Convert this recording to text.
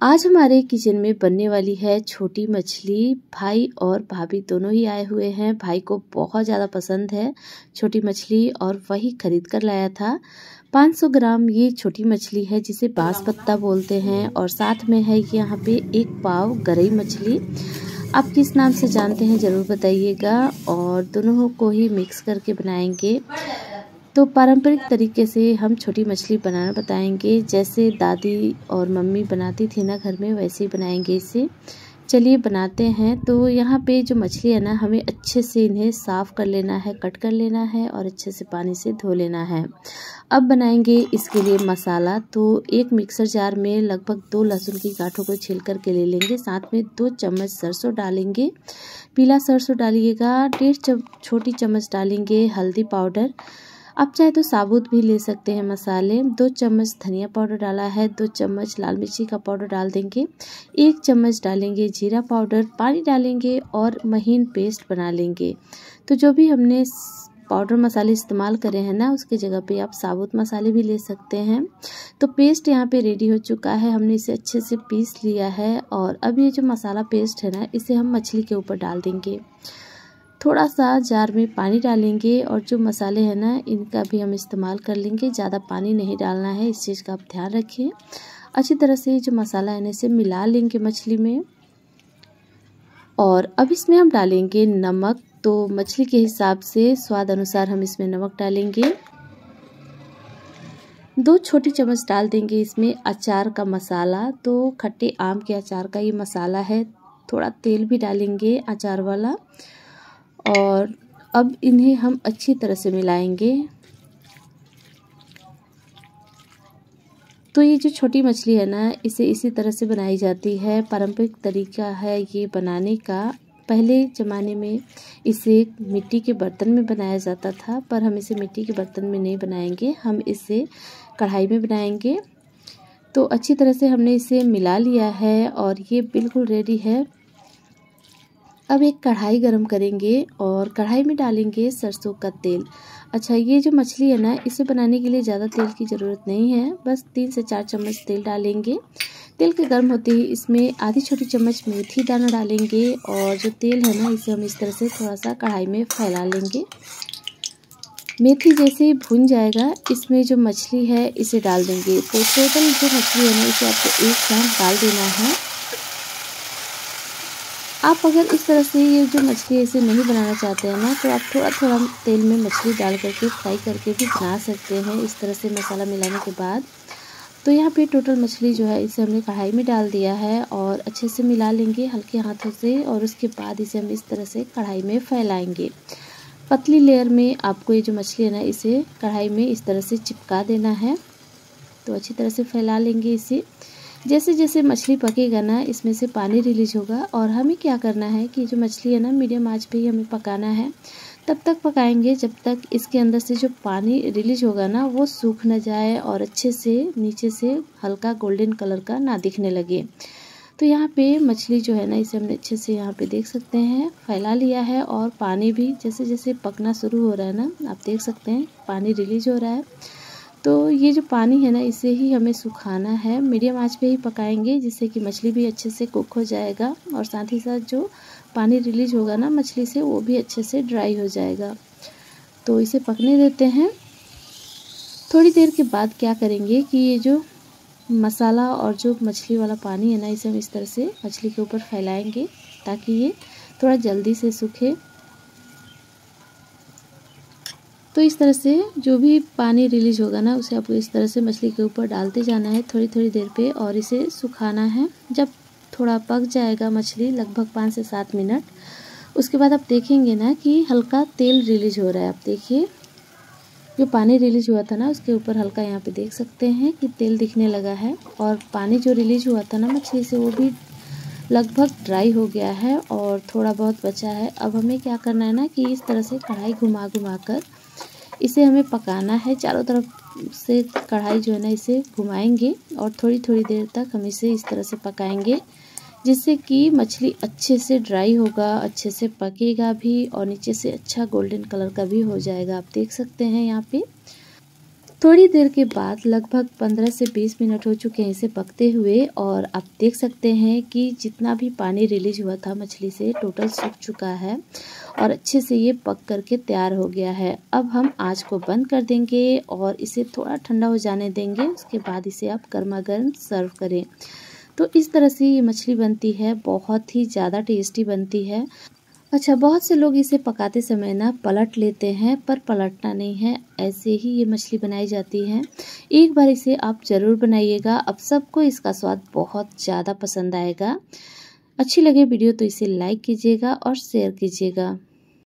आज हमारे किचन में बनने वाली है छोटी मछली। भाई और भाभी दोनों ही आए हुए हैं। भाई को बहुत ज़्यादा पसंद है छोटी मछली और वही खरीद कर लाया था। 500 ग्राम ये छोटी मछली है जिसे बाँस पत्ता बोलते हैं और साथ में है यहाँ पे एक पाव गरई मछली। आप किस नाम से जानते हैं ज़रूर बताइएगा और दोनों को ही मिक्स करके बनाएँगे। तो पारंपरिक तरीके से हम छोटी मछली बनाना बताएँगे। जैसे दादी और मम्मी बनाती थी ना घर में, वैसे ही बनाएँगे इसे। चलिए बनाते हैं। तो यहाँ पे जो मछली है ना, हमें अच्छे से इन्हें साफ़ कर लेना है, कट कर लेना है और अच्छे से पानी से धो लेना है। अब बनाएँगे इसके लिए मसाला। तो एक मिक्सर जार में लगभग दो लहसुन की गांठों को छील करके ले लेंगे। साथ में दो चम्मच सरसों डालेंगे। पीला सरसों डालिएगा, डेढ़ छोटी चम्मच डालेंगे हल्दी पाउडर। आप चाहे तो साबुत भी ले सकते हैं मसाले। दो चम्मच धनिया पाउडर डाला है, दो चम्मच लाल मिर्ची का पाउडर डाल देंगे, एक चम्मच डालेंगे जीरा पाउडर, पानी डालेंगे और महीन पेस्ट बना लेंगे। तो जो भी हमने पाउडर मसाले इस्तेमाल करे हैं ना, उसके जगह पे आप साबुत मसाले भी ले सकते हैं। तो पेस्ट यहाँ पे रेडी हो चुका है, हमने इसे अच्छे से पीस लिया है और अब ये जो मसाला पेस्ट है ना, इसे हम मछली के ऊपर डाल देंगे। थोड़ा सा जार में पानी डालेंगे और जो मसाले हैं ना, इनका भी हम इस्तेमाल कर लेंगे। ज़्यादा पानी नहीं डालना है, इस चीज़ का आप ध्यान रखिए अच्छी तरह से जो मसाला है ना, इसे मिला लेंगे मछली में। और अब इसमें हम डालेंगे नमक तो मछली के हिसाब से स्वाद अनुसार हम इसमें नमक डालेंगे। दो छोटी चम्मच डाल देंगे इसमें अचार का मसाला। तो खट्टे आम के अचार का ये मसाला है, थोड़ा तेल भी डालेंगे अचार वाला। और अब इन्हें हम अच्छी तरह से मिलाएँगे। तो ये जो छोटी मछली है ना, इसे इसी तरह से बनाई जाती है। पारंपरिक तरीका है ये बनाने का। पहले ज़माने में इसे मिट्टी के बर्तन में बनाया जाता था, पर हम इसे मिट्टी के बर्तन में नहीं बनाएँगे। हम इसे कढ़ाई में बनाएँगे। तो अच्छी तरह से हमने इसे मिला लिया है और ये बिल्कुल रेडी है। अब एक कढ़ाई गरम करेंगे और कढ़ाई में डालेंगे सरसों का तेल। अच्छा ये जो मछली है ना, इसे बनाने के लिए ज़्यादा तेल की ज़रूरत नहीं है। बस तीन से चार चम्मच तेल डालेंगे। तेल के गर्म होते ही इसमें आधी छोटी चम्मच मेथी दाना डालेंगे और जो तेल है ना, इसे हम इस तरह से थोड़ा सा कढ़ाई में फैला लेंगे। मेथी जैसे ही भुन जाएगा, इसमें जो मछली है, इसे डाल देंगे। तो टोटल जो मछली है ना, इसे आपको एक साथ डाल देना है। आप अगर इस तरह से ये जो मछली इसे नहीं बनाना चाहते हैं ना तो आप थोड़ा थोड़ा तेल में मछली डाल करके फ्राई करके भी बना सकते हैं इस तरह से मसाला मिलाने के बाद। तो यहाँ पे टोटल मछली जो है, इसे हमने कढ़ाई में डाल दिया है और अच्छे से मिला लेंगे हल्के हाथों से और उसके बाद इसे हम इस तरह से कढ़ाई में फैलाएँगे। पतली लेयर में आपको ये जो मछली है ना, इसे कढ़ाई में इस तरह से चिपका देना है। तो अच्छी तरह से फैला लेंगे इसे। जैसे जैसे मछली पकेगा ना, इसमें से पानी रिलीज़ होगा और हमें क्या करना है कि जो मछली है ना, मीडियम आँच पे ही हमें पकाना है। तब तक पकाएँगे जब तक इसके अंदर से जो पानी रिलीज़ होगा ना, वो सूख ना जाए और अच्छे से नीचे से हल्का गोल्डन कलर का ना दिखने लगे। तो यहाँ पे मछली जो है ना, इसे हमने अच्छे से यहाँ पे देख सकते हैं, फैला लिया है और पानी भी जैसे जैसे पकना शुरू हो रहा है ना, आप देख सकते हैं, पानी रिलीज़ हो रहा है। तो ये जो पानी है ना, इसे ही हमें सुखाना है। मीडियम आँच पे ही पकाएँगे, जिससे कि मछली भी अच्छे से कुक हो जाएगा और साथ ही साथ जो पानी रिलीज़ होगा ना मछली से, वो भी अच्छे से ड्राई हो जाएगा। तो इसे पकने देते हैं। थोड़ी देर के बाद क्या करेंगे कि ये जो मसाला और जो मछली वाला पानी है ना, इसे हम इस तरह से मछली के ऊपर फैलाएँगे, ताकि ये थोड़ा जल्दी से सूखे। तो इस तरह से जो भी पानी रिलीज़ होगा ना, उसे आपको इस तरह से मछली के ऊपर डालते जाना है थोड़ी थोड़ी देर पे और इसे सुखाना है। जब थोड़ा पक जाएगा मछली लगभग पाँच से सात मिनट, उसके बाद आप देखेंगे ना कि हल्का तेल रिलीज़ हो रहा है। आप देखिए, जो पानी रिलीज़ हुआ था ना, उसके ऊपर हल्का यहाँ पे देख सकते हैं कि तेल दिखने लगा है और पानी जो रिलीज़ हुआ था ना मछली से, वो भी लगभग ड्राई हो गया है और थोड़ा बहुत बचा है। अब हमें क्या करना है ना कि इस तरह से कढ़ाई घुमा घुमा कर इसे हमें पकाना है। चारों तरफ़ से कढ़ाई जो है ना, इसे घुमाएँगे और थोड़ी थोड़ी देर तक हम इसे इस तरह से पकाएँगे, जिससे कि मछली अच्छे से ड्राई होगा, अच्छे से पकेगा भी और नीचे से अच्छा गोल्डन कलर का भी हो जाएगा। आप देख सकते हैं यहाँ पे। थोड़ी देर के बाद लगभग 15 से 20 मिनट हो चुके हैं इसे पकते हुए और आप देख सकते हैं कि जितना भी पानी रिलीज़ हुआ था मछली से, टोटल सूख चुका है और अच्छे से ये पक करके तैयार हो गया है। अब हम आँच को बंद कर देंगे और इसे थोड़ा ठंडा हो जाने देंगे, उसके बाद इसे आप गर्मा गर्म सर्व करें। तो इस तरह से ये मछली बनती है, बहुत ही ज़्यादा टेस्टी बनती है। अच्छा बहुत से लोग इसे पकाते समय ना पलट लेते हैं, पर पलटना नहीं है। ऐसे ही ये मछली बनाई जाती है। एक बार इसे आप ज़रूर बनाइएगा। अब सबको इसका स्वाद बहुत ज़्यादा पसंद आएगा। अच्छी लगे वीडियो तो इसे लाइक कीजिएगा और शेयर कीजिएगा।